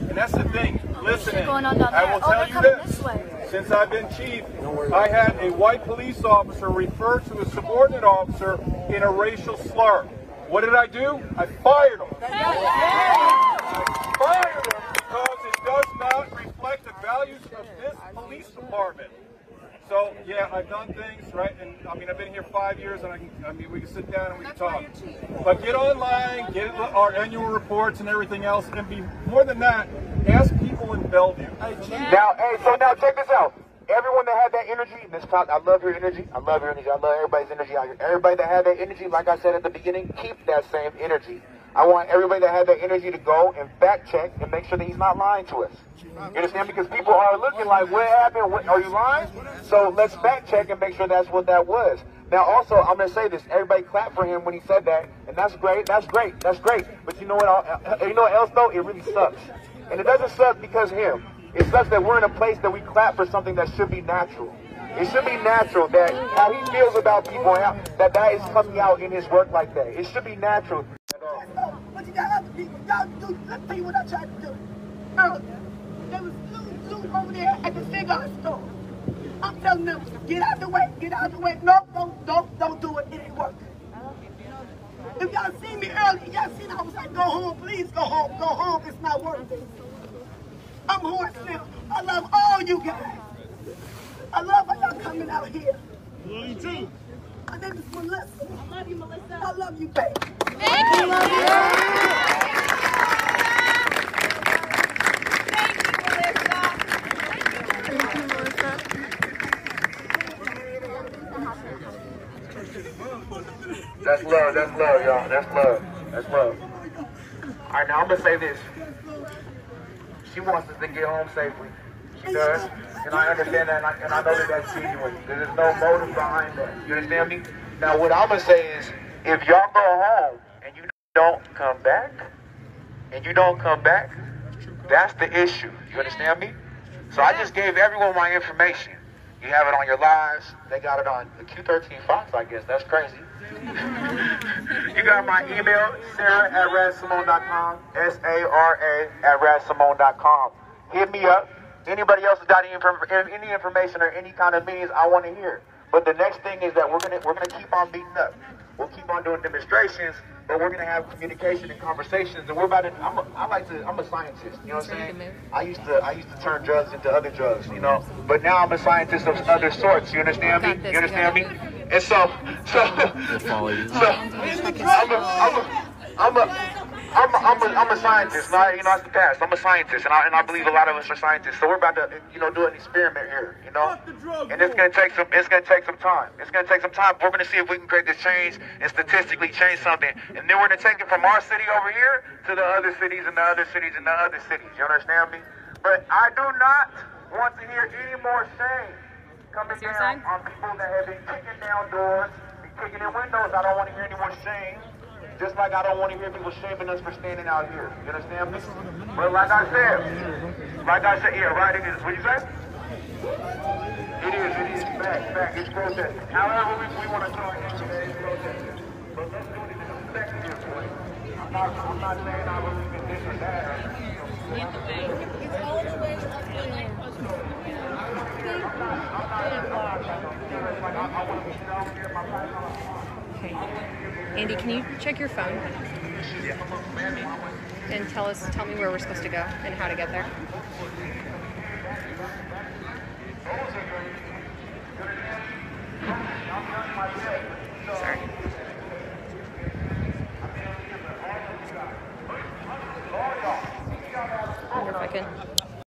And that's the thing. Listening. going on down I will Oh, tell you this. this way. Since I've been chief, I had a white police officer refer to a subordinate officer in a racial slur. What did I do? I fired him. I fired him because it does not reflect the values of this police department. So yeah, I've done things right, and I mean I've been here five years, and I can, I mean we can sit down and we can talk. But get online, get our annual reports and everything else, and be more than that, ask people in Bellevue. Now, hey, so now check this out. Everyone that had that energy, Miss Cox, I love your energy. I love your energy. I love everybody's energy out here. Everybody that had that energy, like I said at the beginning, keep that same energy. I want everybody that had that energy to go and fact check and make sure that he's not lying to us. You understand? Because people are looking like, what happened? What, are you lying? So let's fact check and make sure that's what that was. Now, also, I'm going to say this. Everybody clap for him when he said that, and that's great. That's great. That's great. But you know what? uh, You know what else though? It really sucks, and it doesn't suck because him. It sucks that we're in a place that we clap for something that should be natural. It should be natural that how he feels about people, that that is coming out in his work like that. It should be natural. But you got other people. Y'all do. Let me tell you what I tried to do. Earlier, there was Lou, Lou over there at the cigar store. I'm telling them, get out the way, get out the way. No, don't, don't, don't do it. It ain't working. If y'all seen me earlier, y'all seen I was like, go home, please go home, go home. It's not worth it. I'm hoarse now. I love all you guys. I love how y'all coming out here. Love you too. My name is Melissa. I love you, Melissa. I love you, baby. That's love. That's love, y'all. That's love. That's love. All right, now I'm gonna say this. She wants us to get home safely. She does, and I understand that, and I, and I know that that's genuine. There's no motive behind that. You understand me? Now, what I'm gonna say is, if y'all go home and you don't come back, and you don't come back, that's the issue. You understand me? So I just gave everyone my information. You have it on your lives. They got it on the Q13 Fox, I guess. That's crazy. you got my email, sarah at radsimone.com, S-A-R-A at radsimone.com. Hit me up. Anybody else has got any, any information or any kind of means I want to hear. But the next thing is that we're gonna we're gonna keep on beating up. We'll keep on doing demonstrations, but we're gonna have communication and conversations. And we're about to. I'm a, I like to. I'm a scientist. You know what I'm saying? I used to. I used to turn drugs into other drugs. You know. But now I'm a scientist of other sorts. You understand me? You understand me? got And so, so, so, I'm a, I'm a, I'm a, I'm a, I'm a, I'm a scientist. Not, you know, that's the past. I'm a scientist, and I, and I believe a lot of us are scientists. So we're about to, you know, do an experiment here. You know, and it's gonna take some. It's gonna take some time. It's gonna take some time. We're gonna see if we can create this change and statistically change something, and then we're gonna take it from our city over here to the other cities and the other cities and the other cities. You understand me? But I do not want to hear any more shame coming your down sign? on people that have been kicking down doors, and kicking in windows. I don't want to hear any more shame. Just like I don't want to hear people shaming us for standing out here. You understand me? But like I said, like I said, yeah, right, it is. What you say? It is, it is. Back, back. It's protesting. However, we, we want to join in today, it's. But let's do it in a consecutive way. I'm not, I'm not saying I believe in this or that. Okay. Andy, can you check your phone? And tell us, tell me where we're supposed to go and how to get there. Sorry.